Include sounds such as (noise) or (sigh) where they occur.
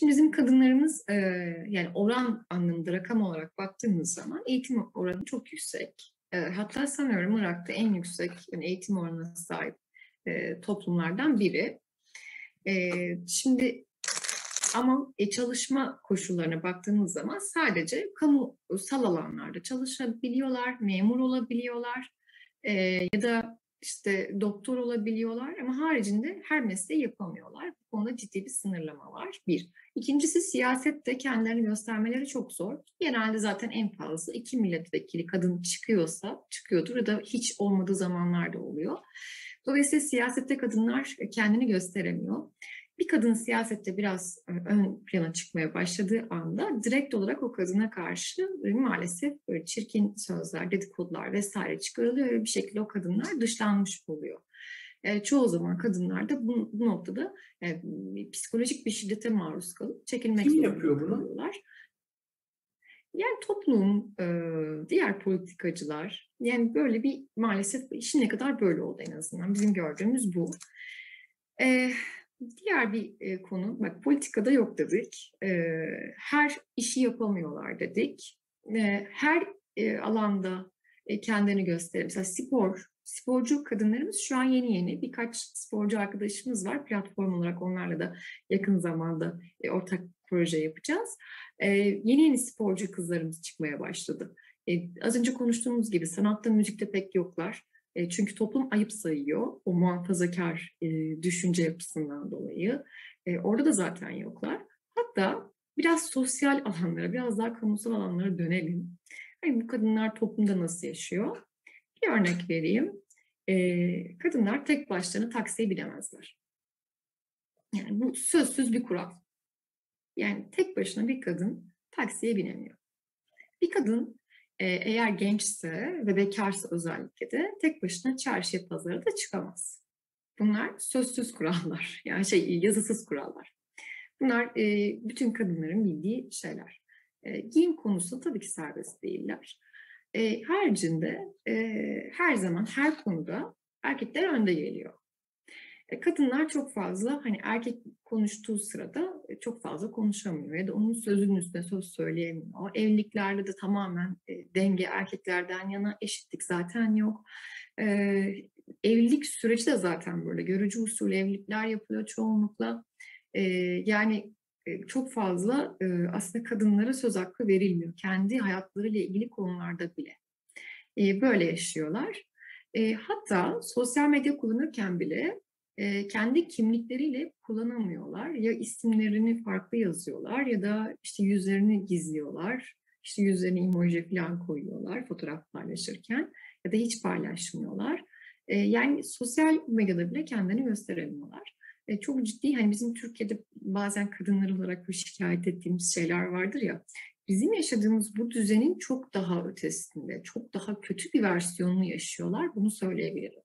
Şimdi bizim kadınlarımız e, yani oran anlamında rakam olarak baktığımız zaman eğitim oranı çok yüksek. E, hatta sanıyorum Irak'ta en yüksek yani eğitim oranına sahip e, toplumlardan biri. E, şimdi ama e, çalışma koşullarına baktığımız zaman sadece kamusal alanlarda çalışabiliyorlar, memur olabiliyorlar e, ya da işte doktor olabiliyorlar ama haricinde her mesleği yapamıyorlar. Bu konuda ciddi bir sınırlama var. Bir. İkincisi siyasette kendilerini göstermeleri çok zor. Genelde zaten en fazla iki milletvekili kadın çıkıyorsa çıkıyordur ya da hiç olmadığı zamanlarda oluyor. Dolayısıyla siyasette kadınlar kendini gösteremiyor bir kadın siyasette biraz e, ön plana çıkmaya başladığı anda direkt olarak o kadına karşı e, maalesef böyle çirkin sözler, dedikodular vesaire çıkarılıyor ve bir şekilde o kadınlar dışlanmış oluyor. E, çoğu zaman kadınlar da bu, bu noktada e, psikolojik bir şiddete maruz kalıp çekilmek Kim yapıyor bunu? kalıyorlar. Yani toplum, e, diğer politikacılar, yani böyle bir maalesef işin ne kadar böyle oldu en azından bizim gördüğümüz bu. Diğer bir e, konu, bak politikada yok dedik. E, her işi yapamıyorlar dedik. E, her alanda kendini gösterir. Mesela spor, sporcu kadınlarımız şu an yeni yeni birkaç sporcu arkadaşımız var. Platform olarak onlarla da yakın zamanda ortak proje yapacağız. Yeni yeni sporcu kızlarımız çıkmaya başladı. Az önce konuştuğumuz gibi sanatta, müzikte pek yoklar. E, çünkü toplum ayıp sayıyor o muhafazakar e, düşünce yapısından dolayı. E, orada da zaten yoklar. Hatta biraz sosyal (laughs) alanlara, biraz daha kamusal alanlara dönelim. Yani bu kadınlar toplumda nasıl yaşıyor? Bir örnek vereyim. E, kadınlar tek başlarına taksiye binemezler. Yani bu sözsüz bir kural. Yani tek başına bir kadın taksiye binemiyor. Bir kadın eğer gençse ve bekarsa özellikle de tek başına çarşıya pazara da çıkamaz. Bunlar sözsüz kurallar, (laughs) yani şey yazısız kurallar. Bunlar e, bütün kadınların bildiği şeyler. E, giyim konusunda tabii ki serbest değiller. E, haricinde e, her zaman her konuda erkekler önde geliyor. E, kadınlar çok fazla hani erkek konuştuğu sırada çok fazla konuşamıyor ya da onun sözünün üstüne söz söyleyemiyor. Evliliklerde de tamamen e, denge erkeklerden yana eşitlik zaten yok. Evlilik süreci de zaten böyle görücü usulü evlilikler yapılıyor çoğunlukla. Yani çok fazla aslında kadınlara söz hakkı verilmiyor. Kendi hayatlarıyla ilgili konularda bile. Böyle yaşıyorlar. Hatta sosyal medya kullanırken bile kendi kimlikleriyle kullanamıyorlar. Ya isimlerini farklı yazıyorlar ya da işte yüzlerini gizliyorlar. İşte yüzlerine emoji falan koyuyorlar fotoğraf paylaşırken ya da hiç paylaşmıyorlar. yani sosyal medyada bile kendini gösteremiyorlar. çok ciddi hani bizim Türkiye'de bazen kadınlar olarak bir şikayet ettiğimiz şeyler vardır ya. Bizim yaşadığımız bu düzenin çok daha ötesinde, çok daha kötü bir versiyonunu yaşıyorlar. Bunu söyleyebilirim.